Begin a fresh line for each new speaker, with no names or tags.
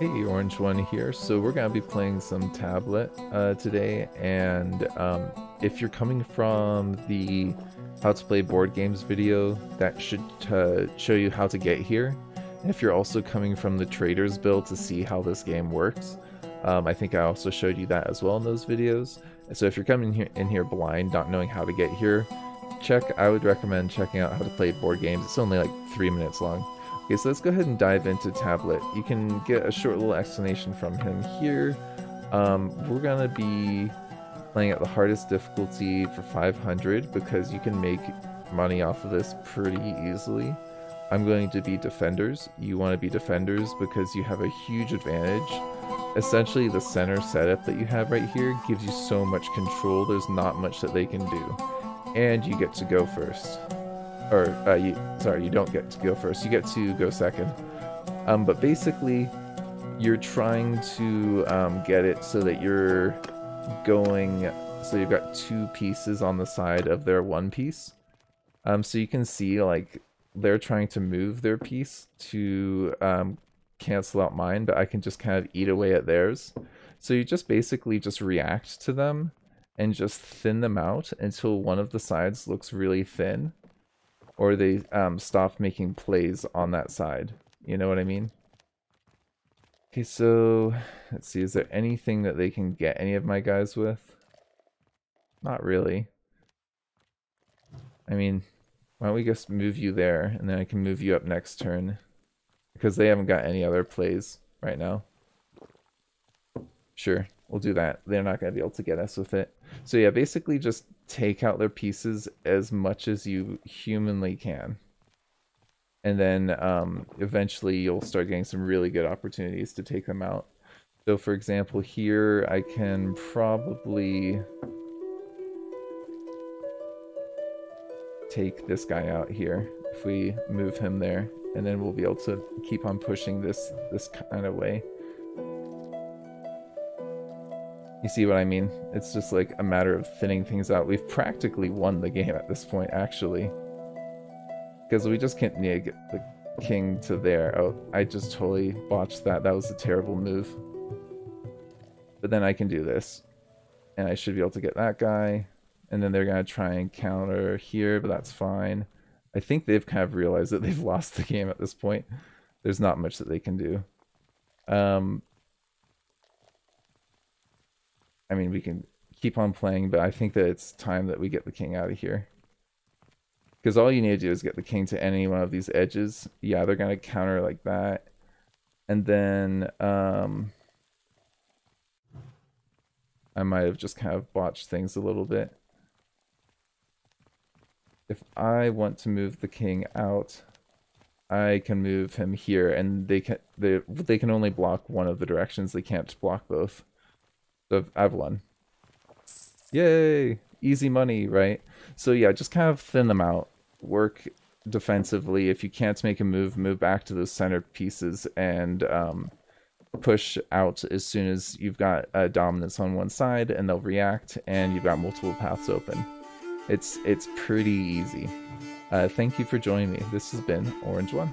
Hey, Orange One here. So we're gonna be playing some Tablut uh, today, and um, if you're coming from the how to play board games video, that should uh, show you how to get here. And if you're also coming from the traders Bill to see how this game works, um, I think I also showed you that as well in those videos. So if you're coming here in here blind, not knowing how to get here, check. I would recommend checking out how to play board games. It's only like three minutes long. Okay, so let's go ahead and dive into Tablut. You can get a short little explanation from him here. Um, we're gonna be playing at the hardest difficulty for 500 because you can make money off of this pretty easily. I'm going to be defenders. You want to be defenders because you have a huge advantage. Essentially, the center setup that you have right here gives you so much control, there's not much that they can do. And you get to go first or uh, you, sorry, you don't get to go first. You get to go second. Um, but basically, you're trying to um, get it so that you're going. So you've got two pieces on the side of their one piece. Um, so you can see like they're trying to move their piece to um, cancel out mine, but I can just kind of eat away at theirs. So you just basically just react to them and just thin them out until one of the sides looks really thin or they um, stop making plays on that side. You know what I mean? Okay, so let's see. Is there anything that they can get any of my guys with? Not really. I mean, why don't we just move you there, and then I can move you up next turn. Because they haven't got any other plays right now. Sure, we'll do that. They're not going to be able to get us with it. So yeah, basically just take out their pieces as much as you humanly can. And then um, eventually you'll start getting some really good opportunities to take them out. So for example, here I can probably take this guy out here if we move him there and then we'll be able to keep on pushing this this kind of way. You see what I mean? It's just like a matter of thinning things out. We've practically won the game at this point, actually. Because we just can't get the king to there. Oh, I just totally botched that. That was a terrible move. But then I can do this. And I should be able to get that guy. And then they're going to try and counter here, but that's fine. I think they've kind of realized that they've lost the game at this point. There's not much that they can do. Um, I mean, we can keep on playing, but I think that it's time that we get the king out of here. Because all you need to do is get the king to any one of these edges. Yeah, they're going to counter like that. And then um, I might have just kind of botched things a little bit. If I want to move the king out, I can move him here, and they can they they can only block one of the directions. They can't block both of Avalon. Yay! Easy money, right? So yeah, just kind of thin them out. Work defensively. If you can't make a move, move back to those center pieces and um, push out as soon as you've got a dominance on one side, and they'll react, and you've got multiple paths open. It's it's pretty easy. Uh, thank you for joining me. This has been Orange One.